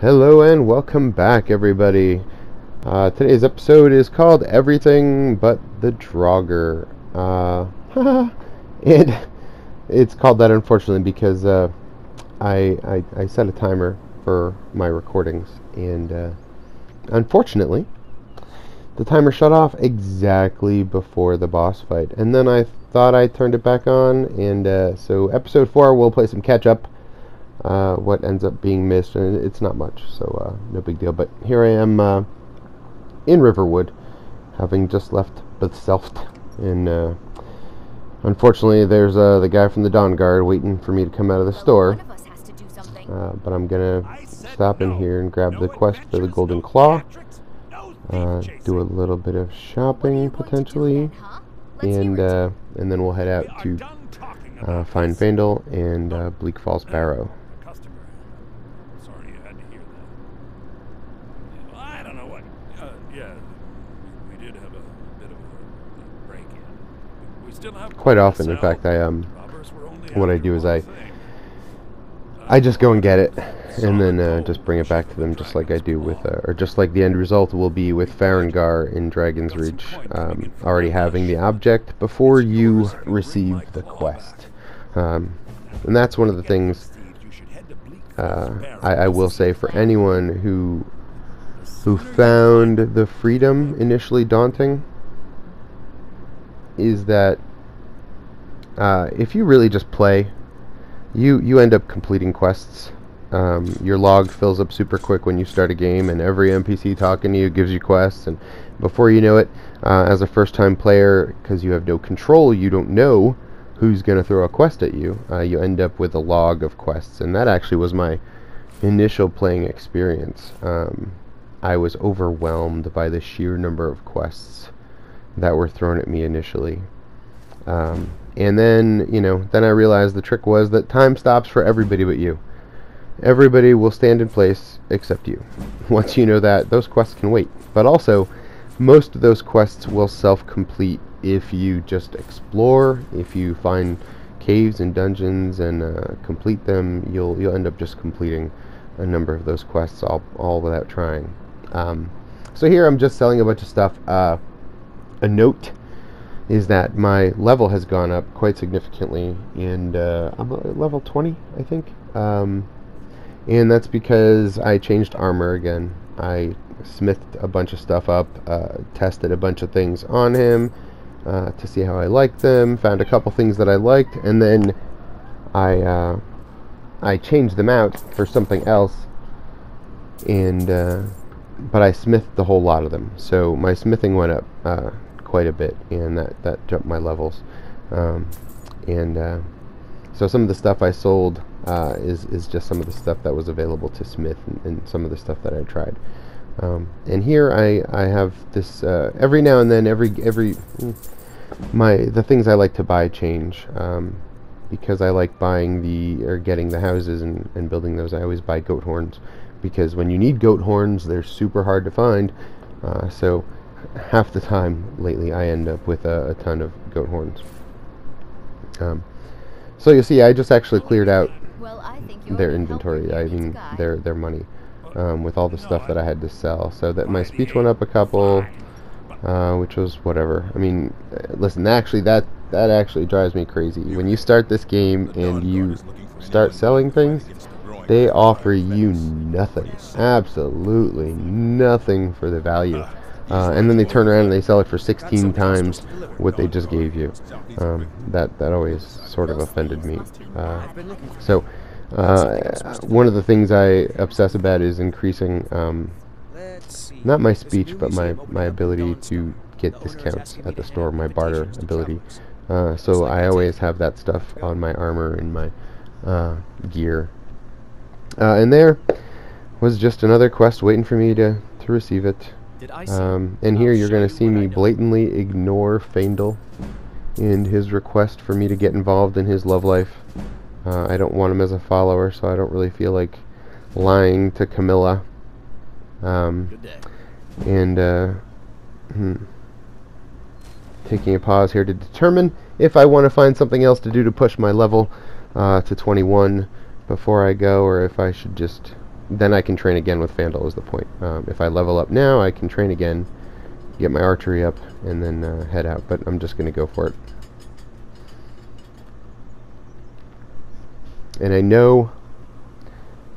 Hello and welcome back, everybody. Uh, today's episode is called Everything But the Draugr. Uh, and it's called that, unfortunately, because uh, I, I, I set a timer for my recordings, and uh, unfortunately, the timer shut off exactly before the boss fight. And then I thought I turned it back on, and uh, so episode 4 we'll play some catch up uh, what ends up being missed, and it's not much, so uh, no big deal. But here I am uh, in Riverwood, having just left Beselt, and uh, unfortunately, there's uh, the guy from the Dawnguard waiting for me to come out of the store. Uh, but I'm gonna stop in here and grab the quest for the Golden Claw. do a little bit of shopping potentially, and and then we'll head out to find Faendal and Bleak Falls Barrow. Quite often. In fact, I um, what I do is I I just go and get it, and then uh, just bring it back to them, just like I do with, uh, or just like the end result will be with Farengar in Dragon's Reach, um, already having the object before you receive the quest. Um, and that's one of the things uh, I, I will say for anyone who who found the freedom initially daunting is that uh, if you really just play, you you end up completing quests. Um, your log fills up super quick when you start a game, and every NPC talking to you gives you quests. And before you know it, uh, as a first-time player, because you have no control, you don't know who's going to throw a quest at you. Uh, you end up with a log of quests, and that actually was my initial playing experience. Um, I was overwhelmed by the sheer number of quests that were thrown at me initially. Um, and then, you know, then I realized the trick was that time stops for everybody but you. Everybody will stand in place except you. Once you know that, those quests can wait. But also, most of those quests will self-complete if you just explore, if you find caves and dungeons and uh, complete them, you'll you'll end up just completing a number of those quests all, all without trying. Um, so here I'm just selling a bunch of stuff. Uh, a note is that my level has gone up quite significantly, and uh, I'm at level 20, I think. Um, and that's because I changed armor again. I smithed a bunch of stuff up, uh, tested a bunch of things on him uh, to see how I liked them, found a couple things that I liked, and then I uh, I changed them out for something else, and uh, but I smithed the whole lot of them. So my smithing went up uh, quite a bit, and that, that jumped my levels. Um, and uh, so some of the stuff I sold uh, is, is just some of the stuff that was available to Smith and, and some of the stuff that I tried. Um, and here I, I have this uh, every now and then every every my the things I like to buy change um, because I like buying the or getting the houses and, and building those I always buy goat horns because when you need goat horns they're super hard to find uh, so half the time lately I end up with a, a ton of goat horns. Um, so you see, I just actually cleared out well, their inventory. I mean, their their money um, with all the stuff that I had to sell. So that my speech went up a couple, uh, which was whatever. I mean, uh, listen, actually, that that actually drives me crazy. When you start this game and you start selling things, they offer you nothing, absolutely nothing for the value. Uh, and then they turn around and they sell it for 16 times what they just gave you. Um, that that always sort of offended me. Uh, so uh, one of the things I obsess about is increasing um, not my speech, but my my ability to get discounts at the store, my barter ability. Uh, so I always have that stuff on my armor and my uh, gear. Uh, and there was just another quest waiting for me to to receive it. Um, and here you're going to see me blatantly ignore Faendal and his request for me to get involved in his love life. Uh, I don't want him as a follower, so I don't really feel like lying to Camilla. Um, and uh, hmm, taking a pause here to determine if I want to find something else to do to push my level uh, to 21 before I go, or if I should just then I can train again with Faendal is the point. Um, if I level up now, I can train again, get my archery up, and then uh, head out. But I'm just going to go for it. And I know,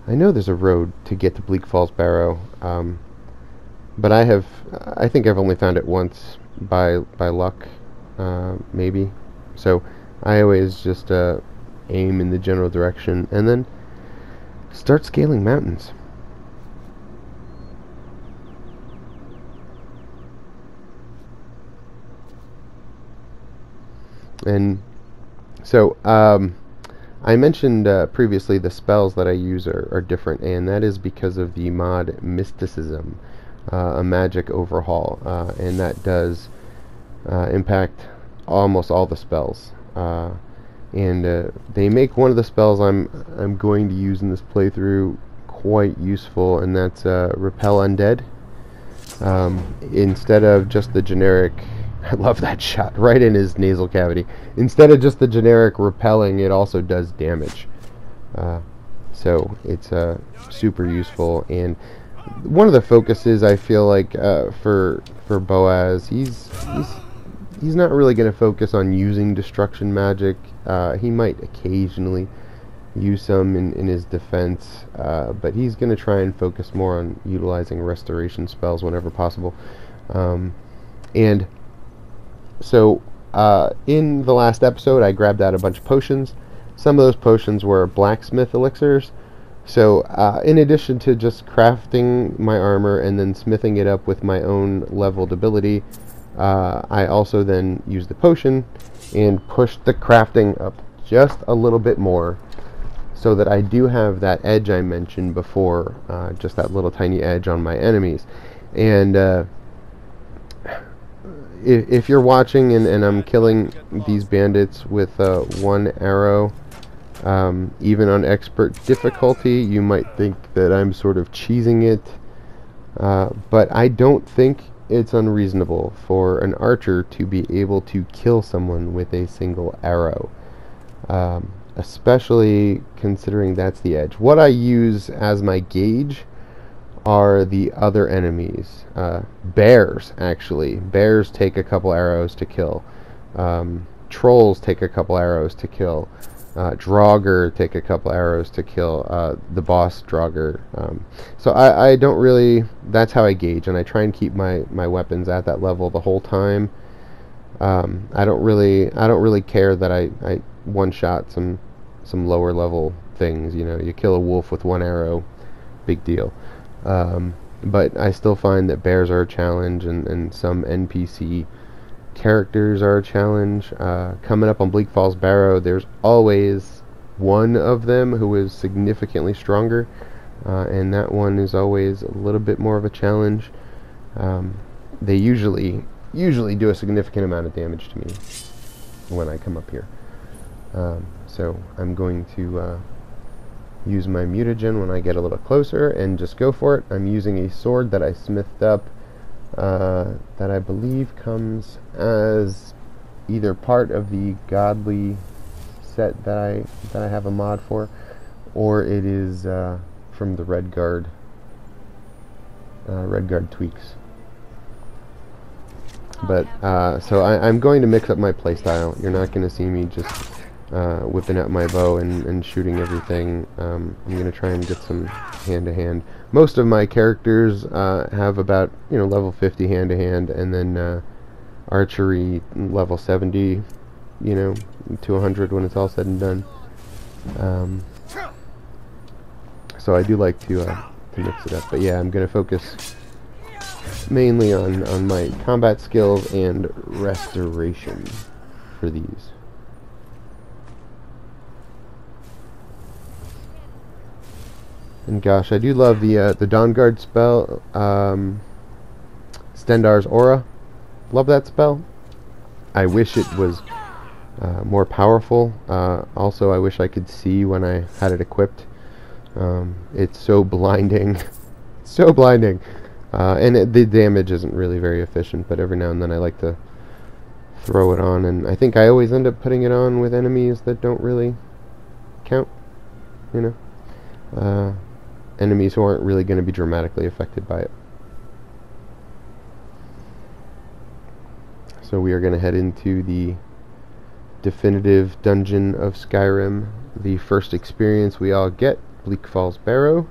I know there's a road to get to Bleak Falls Barrow, um, but I have, I think I've only found it once by by luck, uh, maybe. So I always just uh, aim in the general direction, and then Start scaling mountains. And so, um, I mentioned uh, previously the spells that I use are, are, different, and that is because of the mod Mysticism, uh, a magic overhaul, uh, and that does uh, impact almost all the spells. And uh, they make one of the spells I'm I'm going to use in this playthrough quite useful, and that's uh, Repel Undead. Um, instead of just the generic, I love that shot right in his nasal cavity. Instead of just the generic repelling, it also does damage. Uh, so it's uh, super useful, and one of the focuses I feel like uh, for for Boaz, he's he's he's not really going to focus on using destruction magic. Uh, he might occasionally use some in, in his defense, uh, but he's going to try and focus more on utilizing restoration spells whenever possible. Um, and so uh, in the last episode, I grabbed out a bunch of potions. Some of those potions were blacksmith elixirs. So, uh, in addition to just crafting my armor and then smithing it up with my own leveled ability, uh, I also then used the potion and pushed the crafting up just a little bit more so that I do have that edge I mentioned before, uh, just that little tiny edge on my enemies. And uh, if, if, you're watching and, and, I'm killing these bandits with uh, one arrow, um, even on expert difficulty, you might think that I'm sort of cheesing it. Uh, but I don't think it's unreasonable for an archer to be able to kill someone with a single arrow. Um, especially considering that's the edge. What I use as my gauge are the other enemies. Uh, bears, actually. Bears take a couple arrows to kill. Um, trolls take a couple arrows to kill uh, Draugr take a couple arrows to kill uh, the boss Draugr. Um, so I, I don't really. That's how I gauge, and I try and keep my, my weapons at that level the whole time. Um, I don't really I don't really care that I, I one shot some some lower level things. You know, you kill a wolf with one arrow, big deal. Um, but I still find that bears are a challenge, and, and some NPC characters are a challenge. Uh, coming up on Bleak Falls Barrow, there's always one of them who is significantly stronger, uh, and that one is always a little bit more of a challenge. Um, they usually usually do a significant amount of damage to me when I come up here. Um, so I'm going to uh, use my mutagen when I get a little closer and just go for it. I'm using a sword that I smithed up uh, that I believe comes as either part of the godly set that I that I have a mod for, or it is uh, from the Redguard uh, Redguard tweaks. But uh, so I, am going to mix up my playstyle. You're not going to see me just uh, whipping out my bow and, and shooting everything. Um, I'm going to try and get some hand to hand most of my characters uh, have about you know level 50 hand to hand, and then uh, archery level 70, you know, to 100 when it's all said and done. Um, so I do like to uh, to mix it up, but yeah, I'm gonna focus mainly on on my combat skills and restoration for these. And gosh, I do love the uh, the Dawnguard spell, um, Stendarr's Aura. Love that spell. I wish it was uh, more powerful. Uh, also, I wish I could see when I had it equipped. Um, it's so blinding, so blinding, uh, and it, the damage isn't really very efficient. But every now and then, I like to throw it on, and I think I always end up putting it on with enemies that don't really count. You know. Enemies who aren't really going to be dramatically affected by it. So we are going to head into the definitive dungeon of Skyrim, the first experience we all get, Bleak Falls Barrow.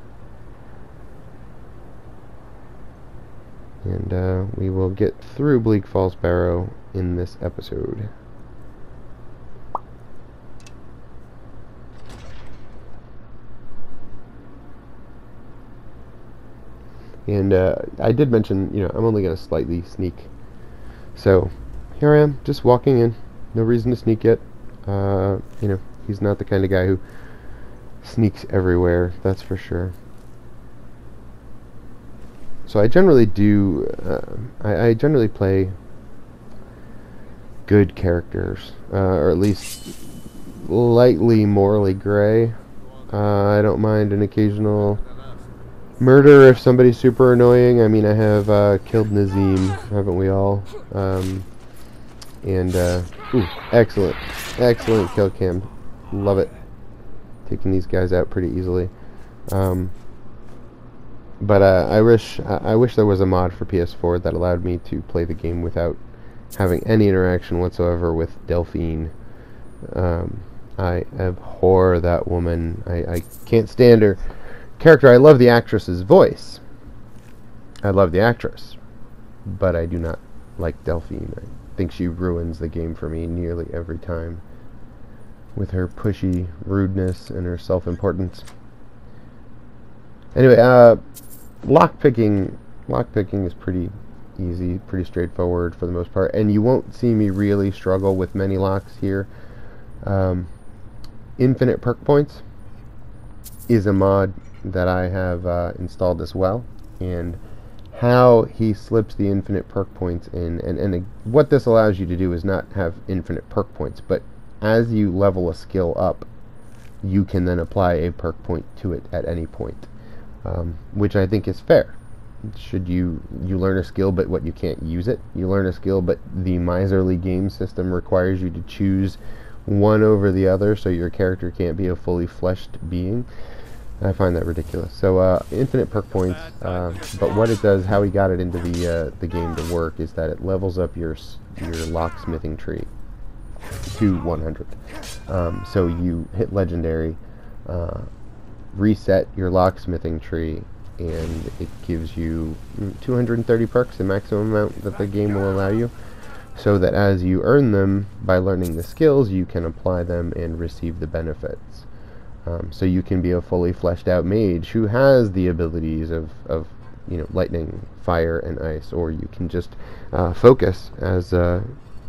And uh, we will get through Bleak Falls Barrow in this episode. And uh, I did mention, you know, I'm only going to slightly sneak. So here I am, just walking in. No reason to sneak yet. Uh, you know, he's not the kind of guy who sneaks everywhere, that's for sure. So I generally do, uh, I, I, generally play good characters, uh, or at least lightly morally gray. Uh, I don't mind an occasional murder if somebody's super annoying. I mean, I have uh, killed Nazeem, haven't we all? Um, and, uh, ooh, excellent, excellent kill cam. Love it. Taking these guys out pretty easily. Um, but uh, I wish I wish there was a mod for PS4 that allowed me to play the game without having any interaction whatsoever with Delphine. Um, I abhor that woman. I, I can't stand her character. I love the actress's voice. I love the actress, but I do not like Delphine. I think she ruins the game for me nearly every time with her pushy rudeness and her self-importance. Anyway, uh, lockpicking, lockpicking is pretty easy, pretty straightforward for the most part, and you won't see me really struggle with many locks here. Um, infinite perk points is a mod that I have uh, installed as well, and how he slips the infinite perk points in, and, and uh, what this allows you to do is not have infinite perk points, but as you level a skill up, you can then apply a perk point to it at any point, um, which I think is fair. Should you you learn a skill, but what you can't use it, you learn a skill, but the miserly game system requires you to choose one over the other, so your character can't be a fully fleshed being. I find that ridiculous. So uh, infinite perk points, uh, but what it does, how we got it into the uh, the game to work, is that it levels up your your locksmithing tree to 100. Um, so you hit legendary, uh, reset your locksmithing tree, and it gives you 230 perks, the maximum amount that the game will allow you. So that as you earn them by learning the skills, you can apply them and receive the benefits. Um, so you can be a fully fleshed out mage who has the abilities of, of you know lightning, fire, and ice, or you can just uh, focus as a,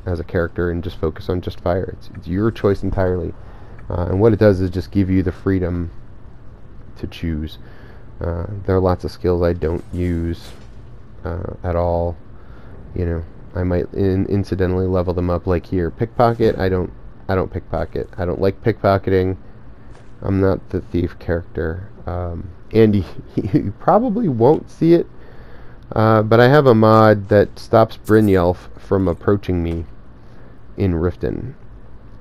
as a character and just focus on just fire. It's, it's your choice entirely. Uh, and what it does is just give you the freedom to choose. Uh, there are lots of skills I don't use uh, at all. You know, I might in incidentally level them up. Like here, pickpocket. I don't. I don't pickpocket. I don't like pickpocketing. I'm not the thief character. Um, and you, probably won't see it, uh, but I have a mod that stops Brynjolf from approaching me in Riften.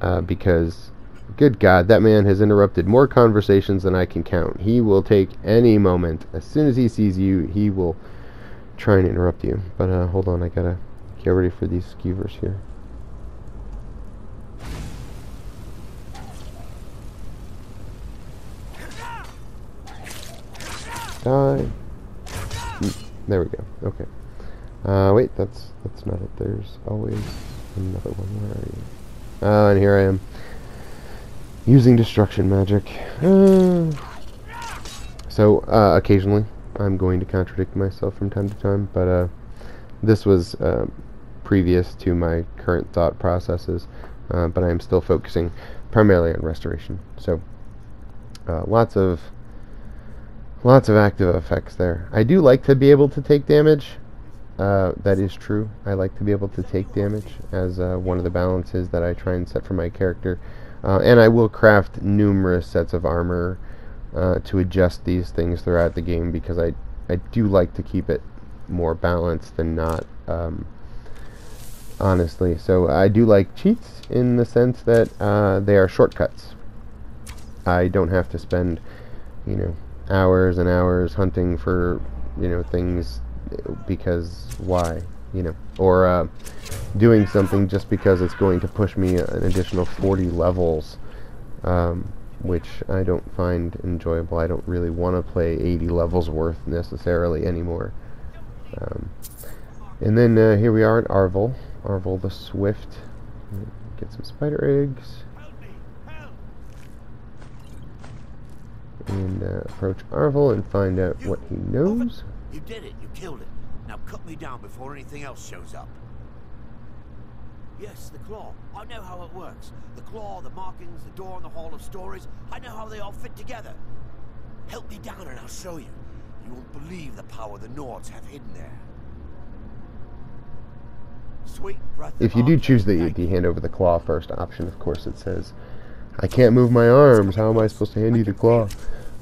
Uh, because, good God, that man has interrupted more conversations than I can count. He will take any moment. As soon as he sees you, he will try and interrupt you. But uh, hold on, I gotta get ready for these skeevers here. Die. Mm, there we go. Okay. Uh, wait, that's that's not it. There's always another one. Where are you? Oh, and here I am. Using destruction magic. Uh, so, uh, occasionally, I'm going to contradict myself from time to time, but uh, this was uh, previous to my current thought processes, but I am still focusing primarily on restoration. So, lots of Lots of active effects there. I do like to be able to take damage. Uh, that is true. I like to be able to take damage as uh, one of the balances that I try and set for my character. Uh, and I will craft numerous sets of armor uh, to adjust these things throughout the game because I, I do like to keep it more balanced than not. Um, honestly. So I do like cheats in the sense that uh, they are shortcuts. I don't have to spend, you know, hours and hours hunting for, you know, things because why, you know, or uh, doing something just because it's going to push me an additional 40 levels, um, which I don't find enjoyable. I don't really want to play 80 levels worth necessarily anymore. Um, and then uh, here we are at Arvel, Arvel the Swift. Get some spider eggs. And uh, approach Arvel and find out You- what he knows. You did it. You killed it. Now cut me down before anything else shows up. Yes, the claw. I know how it works. The claw, the markings, the door in the Hall of Stories. I know how they all fit together. Help me down and I'll show you. You won't believe the power the Nords have hidden there. Sweet breath If you do choose the, the hand over the claw first option, of course it says, I can't move my arms. How am I supposed to hand you the claw?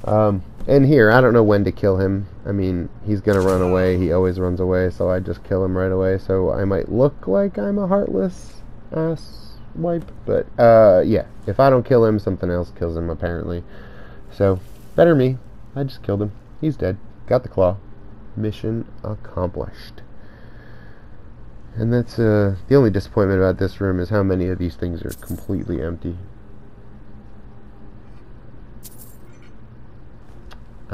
Um, and here, I don't know when to kill him. I mean, he's going to run away. He always runs away, so I just kill him right away. So I might look like I'm a heartless ass wipe. But, uh, yeah. If I don't kill him, something else kills him, apparently. So, better me. I just killed him. He's dead. Got the claw. Mission accomplished. And that's uh, the only disappointment about this room is how many of these things are completely empty.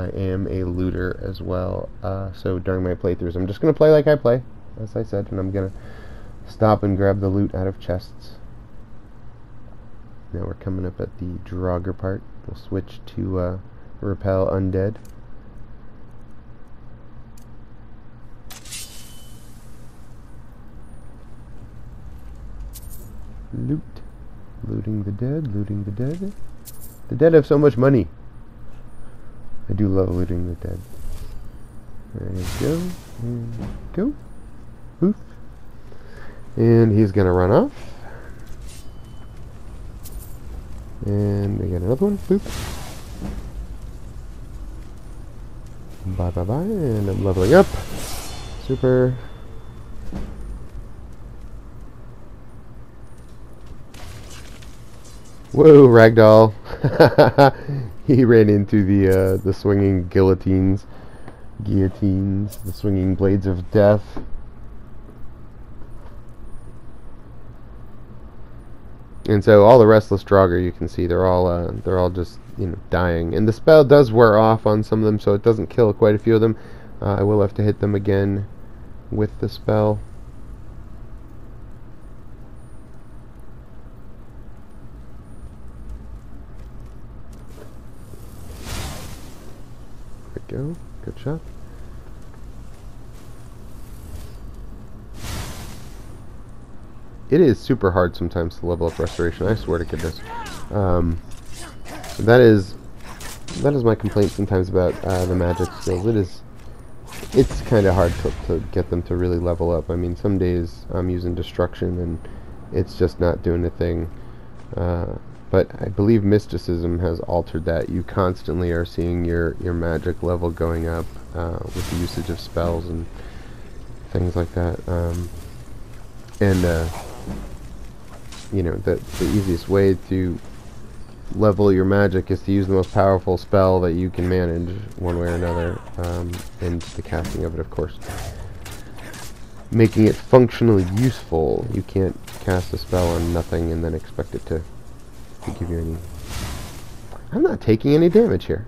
I am a looter as well, uh, so during my playthroughs, I'm just gonna play like I play, as I said, and I'm gonna stop and grab the loot out of chests. Now we're coming up at the Draugr part. We'll switch to uh, repel undead. Loot. Looting the dead, looting the dead. The dead have so much money. I do love looting the dead. There you go. And go. Poof. And he's gonna run off. And we get another one. Boop. Bye bye bye. And I'm leveling up. Super. Whoa, ragdoll! he ran into the uh, the swinging guillotines, guillotines, the swinging blades of death. And so all the restless Draugr, you can see they're all uh, they're all just you know dying. And the spell does wear off on some of them, so it doesn't kill quite a few of them. Uh, I will have to hit them again with the spell. Go. Good shot. It is super hard sometimes to level up restoration. I swear to goodness. Um, that is that is my complaint sometimes about uh, the magic skills. It is it's kind of hard to, to get them to really level up. I mean, some days I'm using destruction and it's just not doing a thing. Uh, but I believe mysticism has altered that. You constantly are seeing your, your magic level going up uh, with the usage of spells and things like that. Um, and uh, you know, the the easiest way to level your magic is to use the most powerful spell that you can manage one way or another, um, and the casting of it, of course. Making it functionally useful. You can't cast a spell on nothing and then expect it to, I'm not taking any damage here.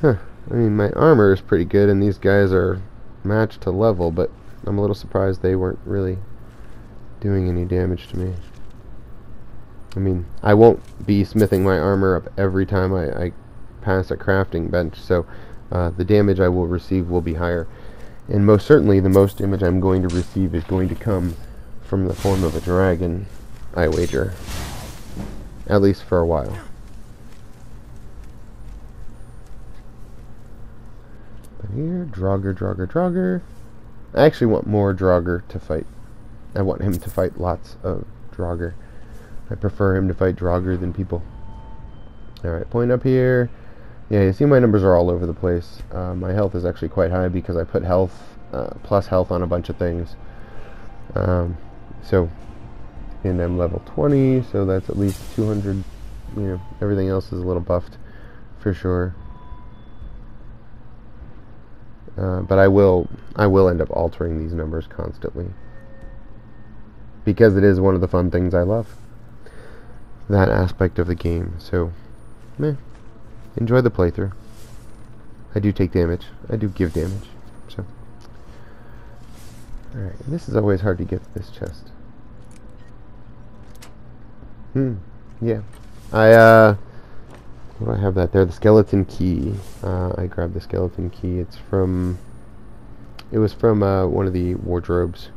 Huh. I mean, my armor is pretty good, and these guys are matched to level, but I'm a little surprised they weren't really doing any damage to me. I mean, I won't be smithing my armor up every time I, I pass a crafting bench, so uh, the damage I will receive will be higher. And most certainly, the most damage I'm going to receive is going to come from the form of a dragon, I wager. At least for a while. But here, Draugr, Draugr, Draugr. I actually want more Draugr to fight. I want him to fight lots of Draugr. I prefer him to fight Draugr than people. Alright, point up here. Yeah, you see my numbers are all over the place. Uh, my health is actually quite high because I put health, uh, plus health on a bunch of things. Um, so, and I'm level 20, so that's at least 200, you know, everything else is a little buffed, for sure. Uh, but I will I will end up altering these numbers constantly because it is one of the fun things I love. That aspect of the game. So, meh. Enjoy the playthrough. I do take damage. I do give damage. So, alright. This is always hard to get this chest. Hmm. Yeah. I, uh, what do I have that there? The skeleton key. Uh, I grabbed the skeleton key. It's from, it was from, uh, one of the wardrobes.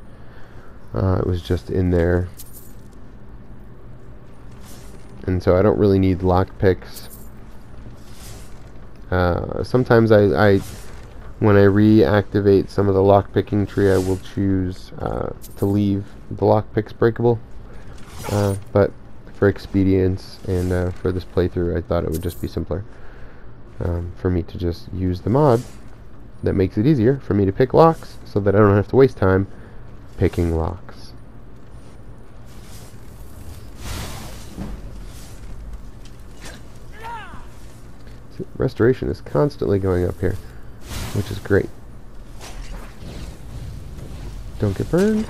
Uh, it was just in there. And so I don't really need lockpicks. Uh, sometimes I, I, when I reactivate some of the lockpicking tree, I will choose uh, to leave the lockpicks breakable. Uh, but for expedience and uh, for this playthrough, I thought it would just be simpler um, for me to just use the mod that makes it easier for me to pick locks so that I don't have to waste time picking locks. Restoration is constantly going up here, which is great. Don't get burned.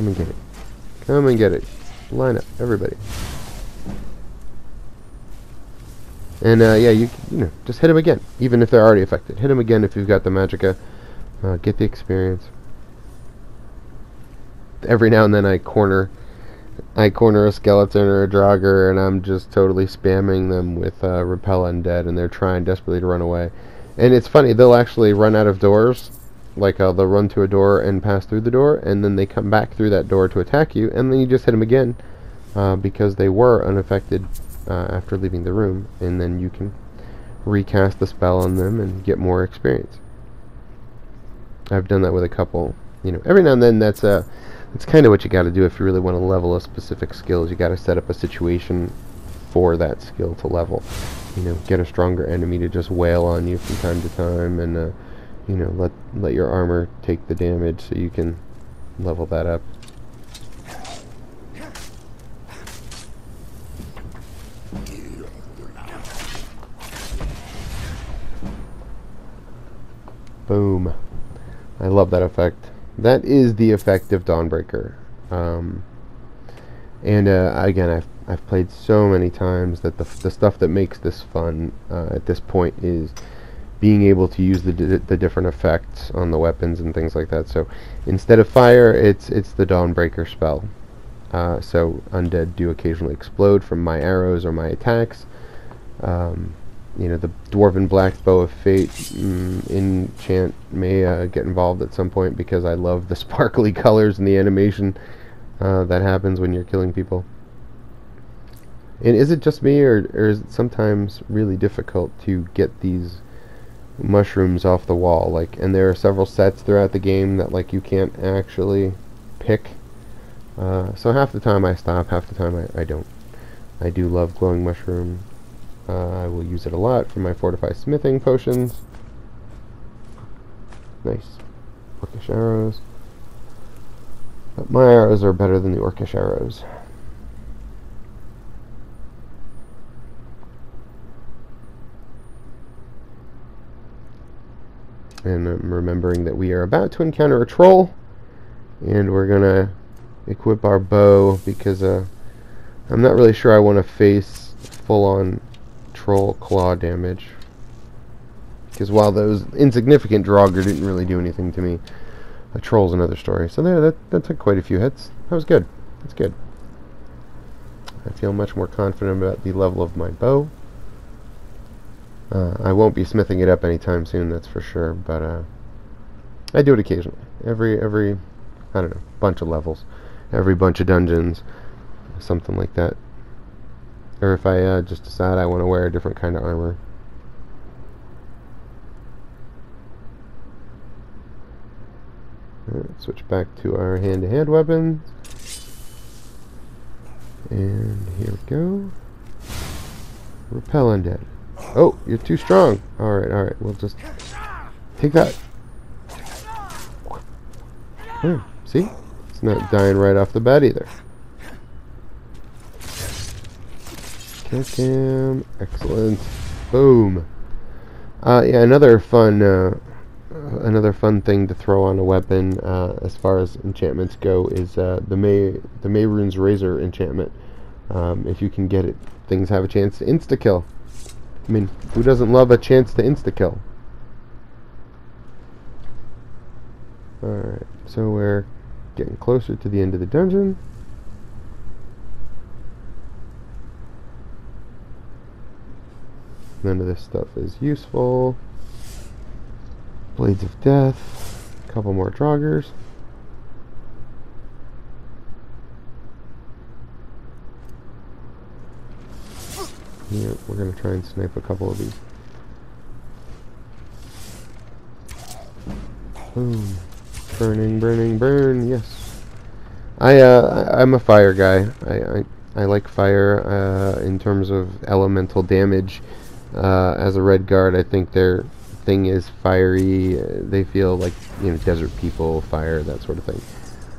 Come and get it. Come and get it. Line up, everybody. And uh, yeah, you you know just hit them again, even if they're already affected. Hit them again if you've got the magicka. Uh, get the experience. Every now and then I corner, I corner a skeleton or a draugr, and I'm just totally spamming them with uh, repel undead, and they're trying desperately to run away. And it's funny, they'll actually run out of doors, like uh, they'll run to a door and pass through the door, and then they come back through that door to attack you, and then you just hit them again uh, because they were unaffected uh, after leaving the room, and then you can recast the spell on them and get more experience. I've done that with a couple. You know, every now and then that's a that's kind of what you got to do if you really want to level a specific skill. Is you got to set up a situation for that skill to level. You know, get a stronger enemy to just wail on you from time to time, and uh, you know, let let your armor take the damage so you can level that up. Boom. I love that effect. That is the effect of Dawnbreaker. Um, and uh, again, I've, I've played so many times that the, the stuff that makes this fun uh, at this point is being able to use the, the different effects on the weapons and things like that. So instead of fire, it's it's the Dawnbreaker spell. Uh, so undead do occasionally explode from my arrows or my attacks. Um, you know, the Dwarven Black Bow of Fate mm, enchant may uh, get involved at some point because I love the sparkly colors and the animation uh, that happens when you're killing people. And is it just me, or, or is it sometimes really difficult to get these mushrooms off the wall? Like, and there are several sets throughout the game that like you can't actually pick. Uh, so half the time I stop, half the time I, I don't. I do love glowing mushroom uh, I will use it a lot for my fortify smithing potions. Nice. Orcish arrows. But my arrows are better than the orcish arrows. And I'm remembering that we are about to encounter a troll. And we're going to equip our bow because uh, I'm not really sure I want to face full-on troll claw damage. Because while those insignificant Draugr didn't really do anything to me, a troll's another story. So there, that, that took quite a few hits. That was good. That's good. I feel much more confident about the level of my bow. Uh, I won't be smithing it up anytime soon, that's for sure, but uh, I do it occasionally. Every, every, I don't know, bunch of levels. Every bunch of dungeons. Something like that. Or if I uh, just decide I want to wear a different kind of armor. Switch back to our hand-to-hand -hand weapons. And here we go. Repel undead. Oh, you're too strong. Alright, alright. We'll just take that. Hmm, see? It's not dying right off the bat either. Kick him. Excellent. Boom. Uh, yeah, another fun, uh, another fun thing to throw on a weapon uh, as far as enchantments go is uh, the May the Mehrunes Razor enchantment. Um, if you can get it, things have a chance to insta kill. I mean, who doesn't love a chance to insta kill? Alright, so we're getting closer to the end of the dungeon. None of this stuff is useful. Blades of Death. A couple more Draugrs. Yeah, we're gonna try and snipe a couple of these. Boom. Burning, burning, burn, yes. I, uh, I'm a fire guy. I, I, I like fire, uh, in terms of elemental damage. Uh, as a Redguard, I think their thing is fiery. Uh, they feel like you know desert people, fire, that sort of thing.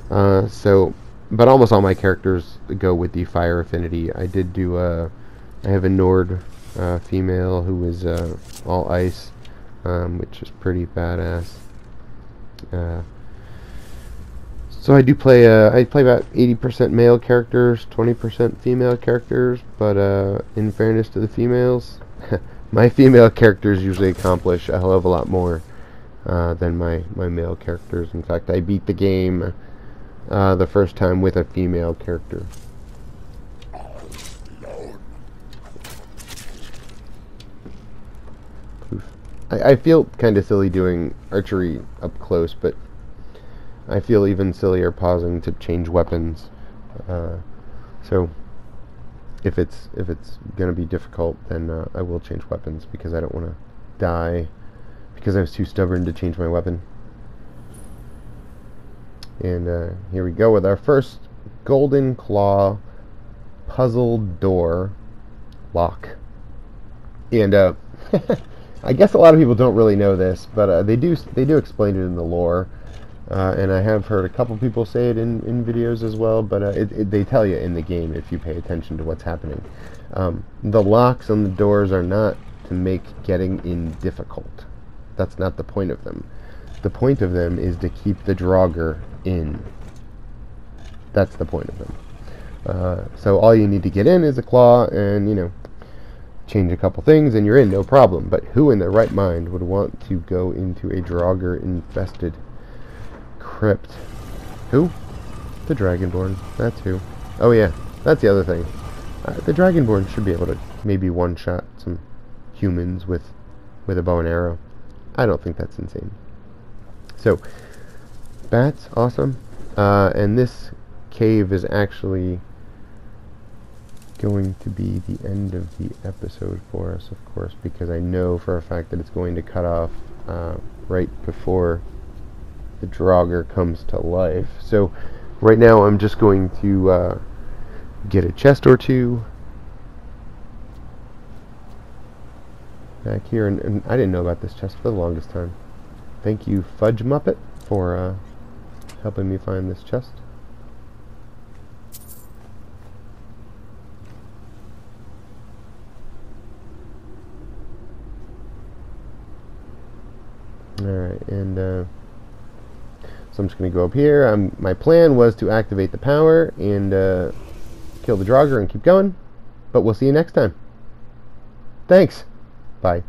Uh, so, but almost all my characters go with the fire affinity. I did do a, I have a Nord uh, female who is uh, all ice, um, which is pretty badass. Uh, so I do play. Uh, I play about 80% male characters, 20% female characters. But uh, in fairness to the females, my female characters usually accomplish a hell of a lot more uh, than my, my male characters. In fact, I beat the game the first time with a female character. I, I feel kind of silly doing archery up close, but I feel even sillier pausing to change weapons. Uh, so if it's if it's gonna be difficult, then uh, I will change weapons because I don't want to die because I was too stubborn to change my weapon. And uh, here we go with our first golden claw puzzle door lock. And uh, I guess a lot of people don't really know this, but uh, they do they do explain it in the lore. Uh, and I have heard a couple people say it in, in videos as well, but uh, it, it, they tell you in the game if you pay attention to what's happening. Um, the locks on the doors are not to make getting in difficult. That's not the point of them. The point of them is to keep the Draugr in. That's the point of them. Uh, so all you need to get in is a claw and, you know, change a couple things and you're in, no problem. But who in their right mind would want to go into a Draugr infested crypt. Who? The Dragonborn. That's who. Oh yeah, that's the other thing. Uh, the Dragonborn should be able to maybe one-shot some humans with with a bow and arrow. I don't think that's insane. So, bats, awesome. Uh, and this cave is actually going to be the end of the episode for us, of course, because I know for a fact that it's going to cut off uh, right before the Draugr comes to life. So right now I'm just going to uh, get a chest or two back here. And, and, I didn't know about this chest for the longest time. Thank you, Fudgemuppet, for uh, helping me find this chest. Alright, and uh, so I'm just going to go up here. Um, my plan was to activate the power and uh, kill the Draugr and keep going. But we'll see you next time. Thanks. Bye.